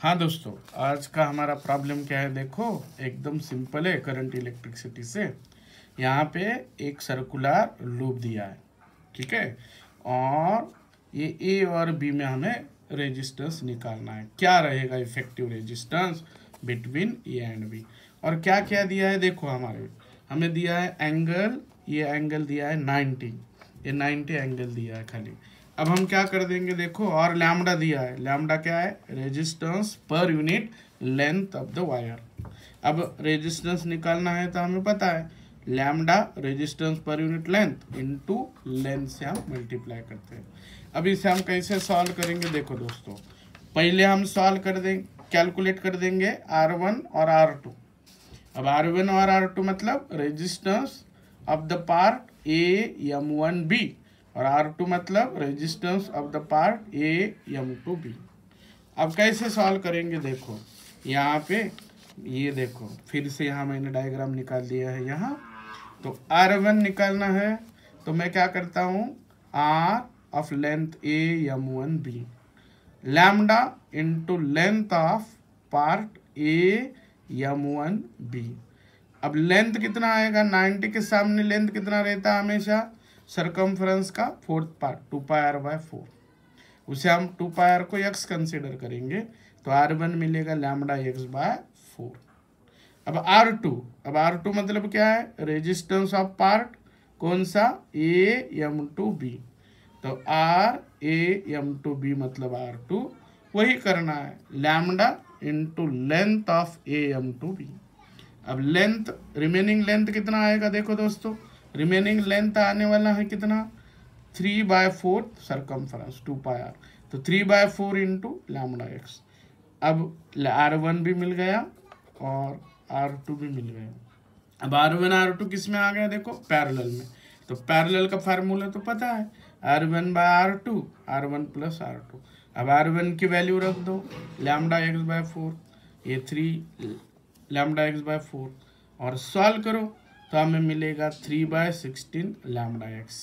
हाँ दोस्तों, आज का हमारा प्रॉब्लम क्या है देखो? एकदम सिंपल है करंट इलेक्ट्रिसिटी से। यहाँ पे एक सर्कुलर लूप दिया है, ठीक है? और ये ए और बी में हमें रेजिस्टेंस निकालना है। क्या रहेगा effective resistance between A and B और क्या क्या दिया है देखो हमारे? हमें दिया है एंगल ये एंगल दिया है 90 ये 90 एंगल दिया है खाली। अब हम क्या कर देंगे, देखो, और लैमडा दिया है। लैमडा क्या है? Resistance per unit length of the wire अब रेजिस्टेंस निकालना है तो हमें पता है lambda resistance per unit length into length से हम मल्टीप्लाई करते हैं। अब इसे हम कैसे सॉल्व करेंगे, देखो दोस्तों। पहले हम सॉल्व कर देंगे कैलकुलेट कर देंगे आर वन और आर टू अब आर वन और आर टू मतलब resistance of the part A M one B और आर टू मतलब resistance of the part A M two B अब कैसे सॉल्व करेंगे देखो, यहाँ पे, ये देखो, फिर से यहाँ मैंने डायग्राम निकाल दिया है यहाँ। तो आर वन निकालना है तो मैं क्या करता हूँ? R of length A M one B lambda into length of part A M one B अब लेंथ कितना आएगा? 90 के सामने लेंथ कितना रहता है हमेशा? सरकमफ्रेंस का fourth part two pi R by four उसे हम टू पाई आर को एक्स कंसिडर करेंगे तो आर वन मिलेगा लैमडा एक्स बाय फोर अब आर टू अब आर टू मतलब क्या है? रेजिस्टेंस ऑफ़ पार्ट कौन सा? ए एम टू बी तो R A M two B मतलब आर टू वही करना है lambda into length of A M two B अब लेंथ रिमेनिंग लेंथ कितना आएगा देखो दोस्तों? रिमेनिंग लेंथ आने वाला है कितना? Three by four circumference two pi r तो three by four into lambda x अब आर वन भी मिल गया और आर टू भी मिल गया। अब आर वन आर टू किसमें आ गया? देखो पैरेलल में। तो पैरेलल का फार्मूला तो पता है। R one by r two r one plus r two अब आर वन की वैल्यू रख दो। लैमडा एक्स बाय फोर ये three lambda x by four और सॉल्व करो। तो हमें मिलेगा three by sixteen lambda x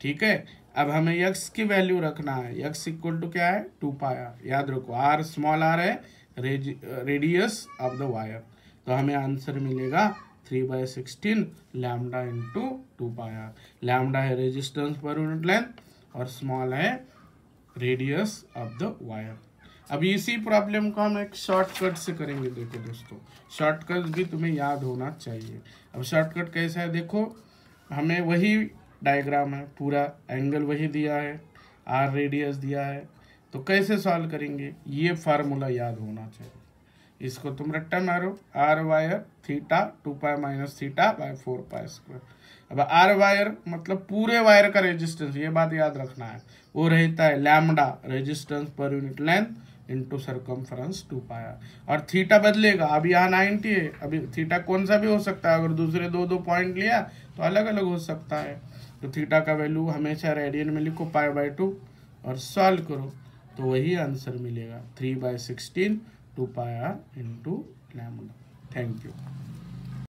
ठीक है? अब हमें यक्स की वैल्यू रखना है। यक्स इक्वल टू क्या है? टू पाया याद रखो आर स्मॉल आर है रेडियस ऑफ़ द वायर तो हमें आंसर मिलेगा three by sixteen lambda into two pi lambda है रेजिस्टेंस पर यूनिट लेंथ और स्मॉल है रेडियस ऑफ़ द वायर अब इसी प्रॉब्लम को हम एक शॉर्टकट से करेंगे, देखो दोस्तों। शॉर्टकट भी तुम्हें याद होना चाहिए। अब शॉर्टकट कैसा है, देखो, हमें वही डायग्राम है, पूरा एंगल वही दिया है आर रेडियस दिया है। तो कैसे सॉल्व करेंगे? ये फार्मूला याद होना चाहिए। इसको तुम रट्टा मारो r wire theta two pi minus theta by four pi square अब आर वायर मतलब पूरे वायर का रेजिस्टेंस ये बात याद रखना है। वो रहता है lambda resistance per unit length into circumference two pi और थीटा बदलेगा, अब यहाँ नाइन्टी है, अभी थीटा कौन सा भी हो सकता है, अगर दूसरे दो दो पॉइंट लिया तो अलग अलग हो सकता है। तो थीटा का वैल्यू हमेशा रेडियन में लिखो पाई बाय टू और सॉल्व करो तो वही आंसर मिलेगा। Three by sixteen two pi into lambda thank you